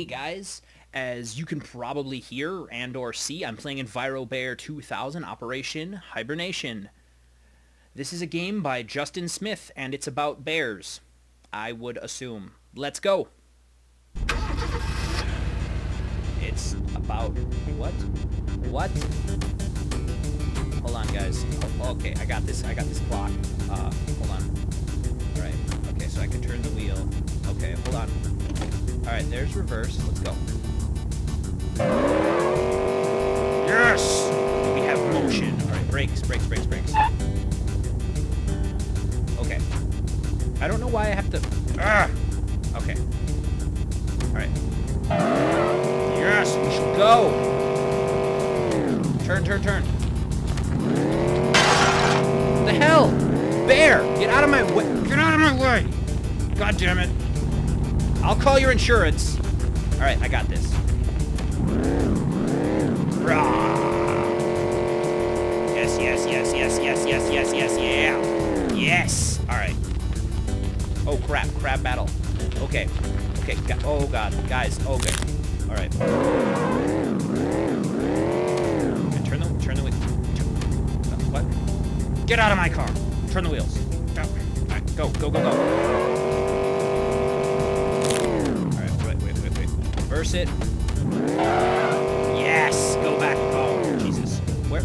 Hey guys, as you can probably hear and or see, I'm playing EnviroBear 2000 Operation Hibernation. This is a game by Justin Smith and it's about bears, I would assume. Let's go. It's about what? What? Hold on guys. Oh, okay, I got this. I got this clock. Uh, hold on. All right. Okay, so I can turn the wheel. Okay, hold on. Alright, there's reverse. Let's go. Yes! We have motion. Alright, brakes, brakes, brakes, brakes. Okay. I don't know why I have to... Ah! Okay. Alright. Yes, we should go! Turn, turn, turn. What The hell? Bear! Get out of my way! Get out of my way! God damn it. I'll call your insurance. All right, I got this. Yes, yes, yes, yes, yes, yes, yes, yes, yeah. Yes. All right. Oh, crap. Crab battle. Okay. Okay. Oh, God. Guys. Okay. All right. Turn the, turn the wheel. What? Get out of my car. Turn the wheels. Go. All right. Go, go, go, go. Reverse it. Yes! Go back. Oh, Jesus. Where?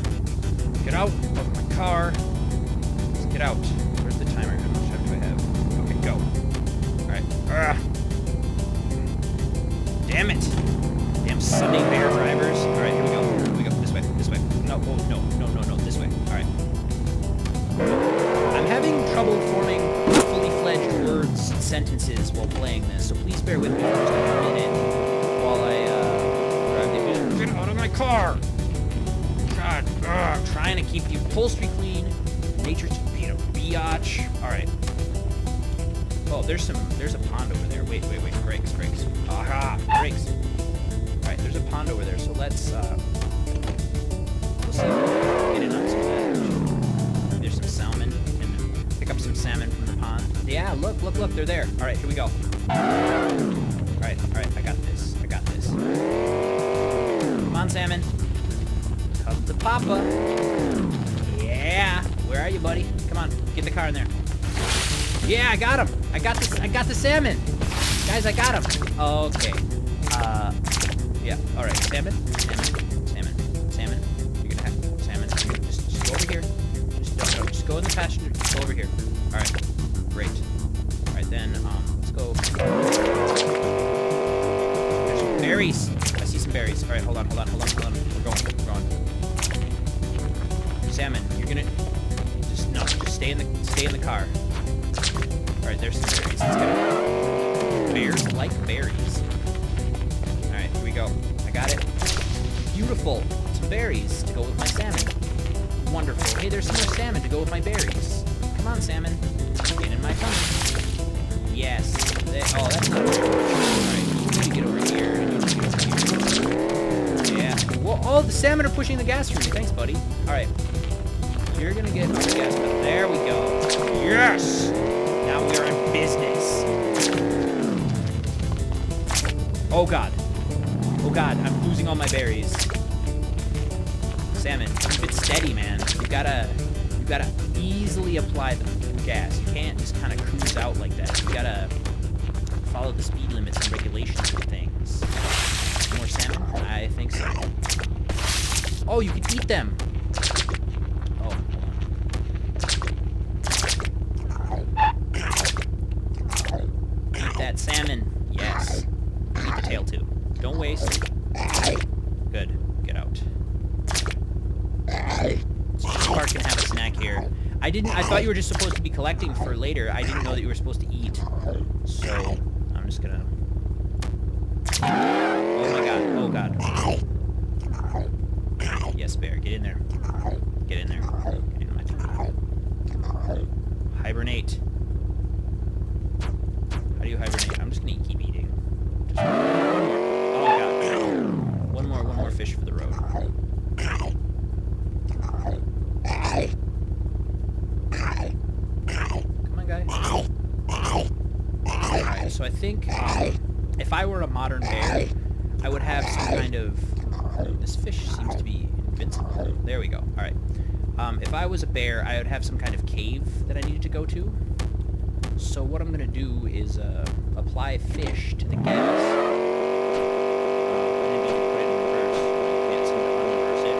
Get out of my car. Let's get out. Where's the timer? How much time do I have? Okay, go. Alright. Damn it. Damn Sunday bear drivers. Alright, here we go. Here we go. This way. This way. No, oh, no, no, no, no. This way. Alright. I'm having trouble forming fully fledged words and sentences while playing this, so please bear with me for just a minute out of my car! God, ugh, trying to keep the upholstery clean. Nature's being a biatch. All right. Oh, there's some. There's a pond over there. Wait, wait, wait. Brakes, brakes. Aha, brakes. All right, there's a pond over there. So let's. Uh, we'll see. Some. There's some salmon, and pick up some salmon from the pond. Yeah, look, look, look. They're there. All right, here we go. All right, all right. I got this. I got this. Salmon. Come to Papa. Yeah. Where are you, buddy? Come on. Get the car in there. Yeah, I got him. I got this. I got the salmon. Guys, I got him. Okay. Uh, yeah. All right. Salmon. Salmon. Salmon. Salmon. You're gonna have salmon. Just, just go over here. Just, no, just go in the passenger. Just go over here. All right. Great. All right, then. Um, let's go berries. Berries. All right, hold on, hold on, hold on, hold on. We're going, we're going. Salmon, you're gonna just no, just stay in the stay in the car. All right, there's some berries. Let's it. Bears like berries. All right, here we go. I got it. Beautiful. Some berries to go with my salmon. Wonderful. Hey, there's some more salmon to go with my berries. Come on, salmon. Get in my tummy. Yes. They, oh, that's not. All right, you need to get over here. Oh, the salmon are pushing the gas for me. Thanks, buddy. All right. You're going to get on the gas pedal. There we go. Yes! Now we are in business. Oh, God. Oh, God. I'm losing all my berries. Salmon, keep it steady, man. You gotta, you gotta easily apply the gas. You can't just kind of cruise out like that. You gotta follow the speed limits and regulations and things. I think so. Oh, you can eat them! Oh, Eat that salmon. Yes. Eat the tail, too. Don't waste. Good. Get out. Spark can have a snack here. I didn't. I thought you were just supposed to be collecting for later. I didn't know that you were supposed to eat. So I'm just gonna. Oh my god! Oh god! Yes, bear, get in there. Get in there. Get in my tummy. Hibernate. How do you hibernate? I'm just gonna keep eating. Just one more. Oh god! One more. One more fish for the road. Come on, guys. Alright, so I think um, if I were a modern bear, I would have some kind of... This fish seems to be invincible. There we go. All right. Um, if I was a bear, I would have some kind of cave that I needed to go to. So what I'm going to do is uh, apply fish to the gas.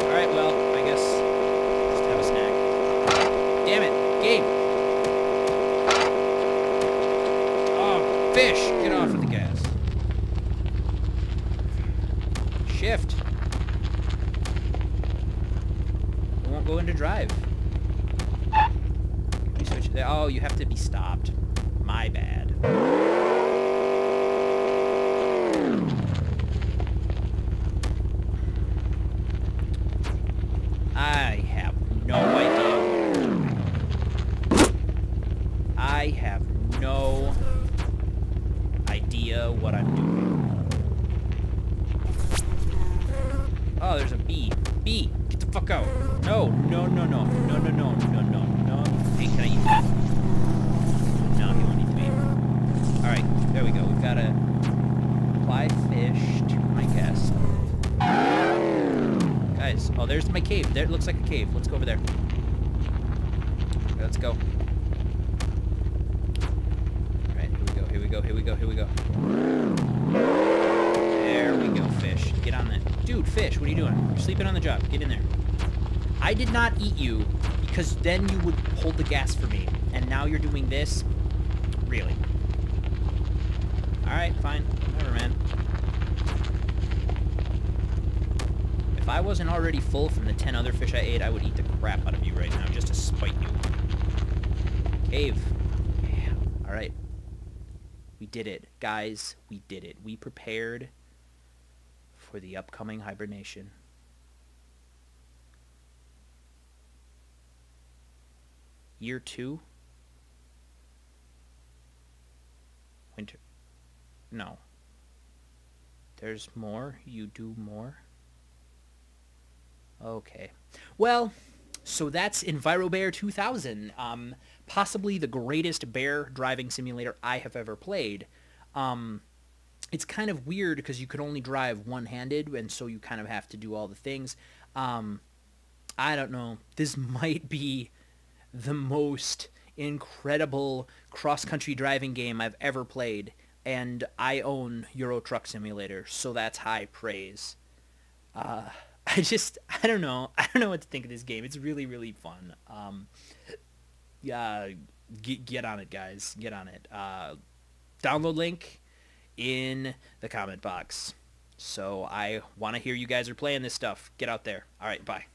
Alright, well, I guess just have a snack. Damn it, game! Oh, fish! Get off of the gas. Shift. It won't go into drive. Can we switch it? Oh, you have to be stopped. My bad. I have no idea what I'm doing. I have no idea what I'm doing. Oh, there's a bee. Bee, get the fuck out. No, no, no, no, no, no, no, no, no, no. Hey, can I eat that? No, he won't eat bee. Alright, there we go. We've got to apply fish to my guest. Guys, oh, there's my cave. There, it looks like a cave. Let's go over there. Okay, let's go. Alright, here we go, here we go, here we go, here we go. There we go, fish. Get on that. Dude, fish, what are you doing? You're sleeping on the job. Get in there. I did not eat you because then you would hold the gas for me. And now you're doing this? Really? Alright, fine. Whatever, man. If I wasn't already full from the 10 other fish I ate, I would eat the crap out of you right now just to spite you. Cave. Yeah. Alright. We did it. Guys, we did it. We prepared for the upcoming hibernation. Year two? Winter. No. There's more? You do more? Okay. Well, so that's EnviroBear 2000. Um, possibly the greatest bear driving simulator I have ever played. Um, it's kind of weird because you could only drive one-handed, and so you kind of have to do all the things. Um, I don't know. This might be the most incredible cross-country driving game I've ever played, and I own Euro Truck Simulator, so that's high praise. Uh, I just, I don't know. I don't know what to think of this game. It's really, really fun. Um, yeah, get, get on it, guys. Get on it. Uh, download link in the comment box. So I want to hear you guys are playing this stuff. Get out there. All right, bye.